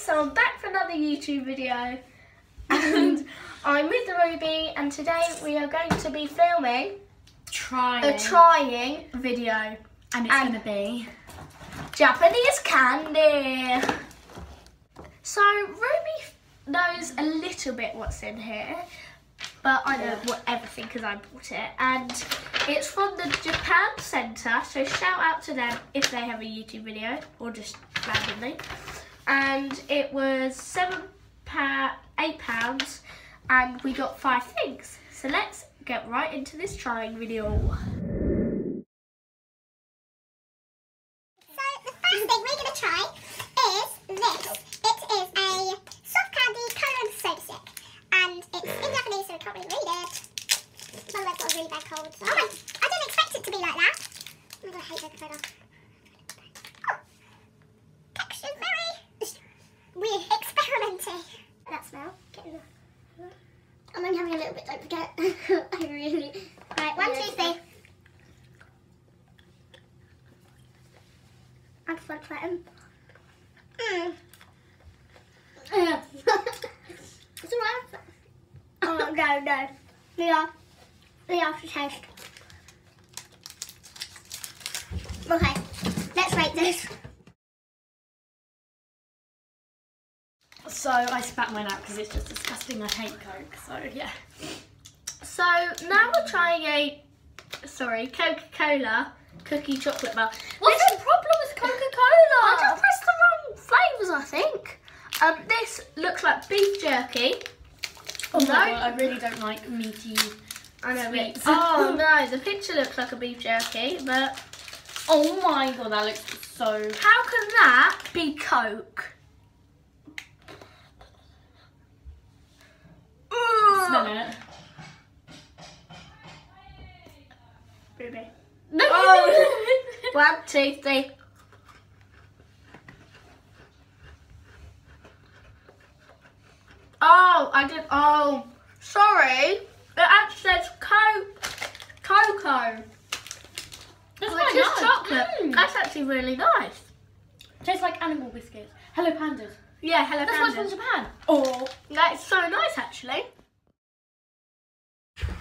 so I'm back for another YouTube video and I'm with Ruby and today we are going to be filming Trying. a trying video and it's gonna be. Japanese candy. So Ruby knows a little bit what's in here but I know what everything because I bought it and it's from the Japan Centre so shout out to them if they have a YouTube video or just randomly and it was seven pa- eight pounds and we got five things so let's get right into this trying video So the first thing we're going to try is this. It is a soft candy and it's in Japanese so I can't really read it. My got really bad cold. Oh my, I didn't expect it to be like that. I'm going to hate photo. Oh, texture's very weird, experimenty. That smell. Get in there. I'm only having a little bit, don't forget. I really... Right, one, two, three. I just want to try them. Mm. it's alright. Oh no, no. Yeah. The aftertaste. Okay, let's rate this. So I spat mine out because it's just disgusting. I hate Coke. So yeah. So now we're trying a sorry Coca-Cola cookie chocolate bar What's the problem with Coca-Cola? I just pressed the wrong flavours, I think. Um, this looks like beef jerky. Oh no. my god, I really don't like meaty. I know. Sweets. Oh no, the picture looks like a beef jerky, but Oh my god, that looks so. how can that be Coke? Smell it. Two, three. Oh, I did. Oh, sorry. It actually says Coke, cocoa, That's which quite is nice. chocolate. Mm. That's actually really nice. Tastes like animal biscuits. Hello pandas. Yeah, hello. Pandas. That's what's from Japan. Oh, that's so nice actually.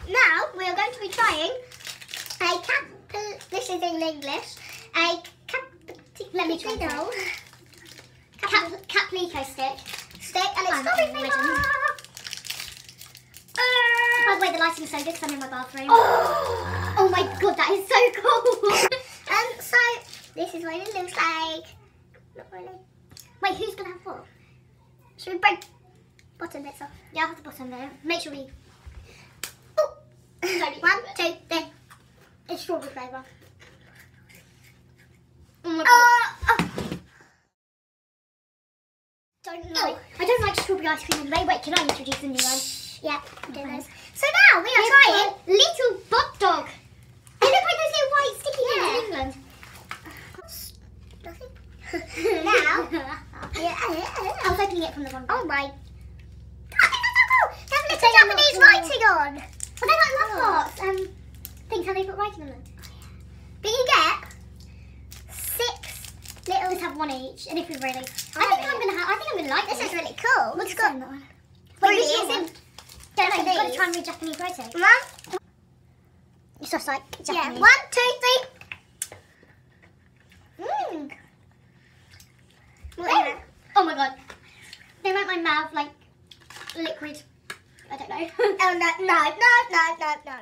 Now we are going to be trying a cap. This is in English. A cap. Let me try. Cap, Caplico stick. Stick, and it's strawberry flavour. By the way, the lighting is so good because I'm in my bathroom. Oh. Oh, my god, that is so cool. um, so this is what it looks like. Not really. Wait, who's gonna have what? Should we break bottom bits off? Yeah, I'll have the bottom there. Make sure we. Oh. One, two, three. It's strawberry flavour. oh my god. Uh, uh. Don't. I don't like strawberry ice cream anyway. Wait, can I introduce the new one? Yeah, Okay. So now we are Little trying little bot dog. They look like those little white sticky things in England. Nothing. now, yeah, I was opening it from the. Oh my. Oh, so cool. They have little Japanese writing on. Well, they're like love hearts. Um, things how they put writing on them. But you get six little. Let's have one each, and if we really. I think I'm gonna. I think I'm gonna like this. This is really cool. What's got? That one. Wait, Really which is one? in- Don't know. You've got to try and read Japanese writing. One, It's just like Japanese. yeah, one, two, three. Mm. What is it? Oh my god. They make my mouth like liquid. I don't know. Oh no, no, no, no, no, no.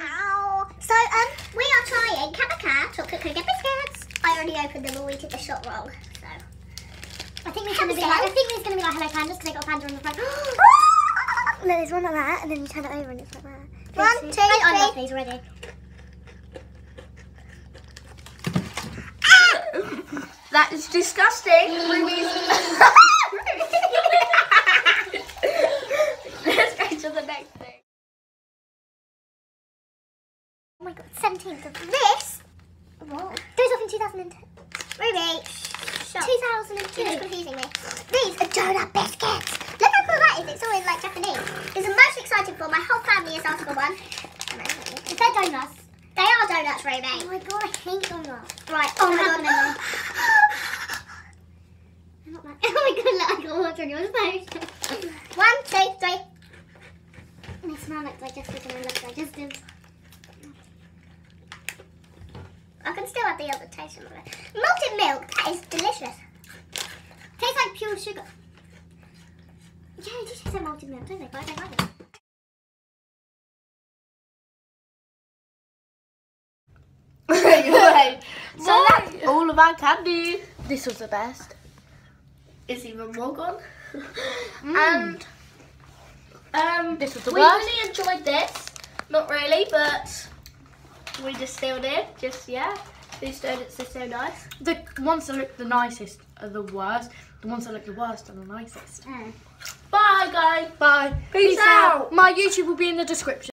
Ow. So, um, we are trying Kabaka chocolate cookie biscuits. I already opened them and we did the shot wrong. So, I think there's going to be like, I think there's going to be like Hello Pandas because they got a panda on the front. no, there's one like that and then you turn it over and it's like that. One, Three, two, I, I love these already. That is disgusting. my god, 17th of this. What? Goes off in 2010. Ruby. Shut. 2002. It's confusing me. These are donut biscuits. Look how cool that is. It's always like Japanese. It's the most excited for. My whole family is after one. They're donuts. They are donuts, Ruby. Oh my god, I hate donuts. Right. Oh, my god. No, no. oh my god, look, I got water on your face. one, two, three. And they smell like digestive and I love digestive. I can still have the other taste of it. Malted milk, that is delicious. Tastes like pure sugar. Yeah, it just tastes like malted milk, doesn't it? But I don't like it. anyway, so Right. that's all of our candy. This was the best. It's even more gone. And um, This was the we worst. really enjoyed this. Not really, but we just still did. Just yeah, these donuts are so nice. The ones that look the nicest are the worst. The ones that look the worst are the nicest. Mm. Bye, guys. Bye. Peace out. My YouTube will be in the description.